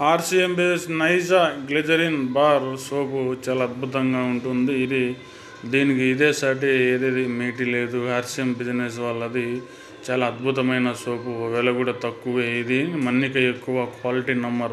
RCM base నైజా glycerin bar soap చాలా అద్భుతంగా ఉంటుంది. ఇది దీనికి ఇదే సాటి ఏదేది మేటి లేదు. ఆర్సిఎం బిజినెస్ వాళ్ళది చాలా అద్భుతమైన సోపు. వెల కూడా తక్కువే. ఇది మన్నిక ఎక్కువ క్వాలిటీ నెంబర్ వన్.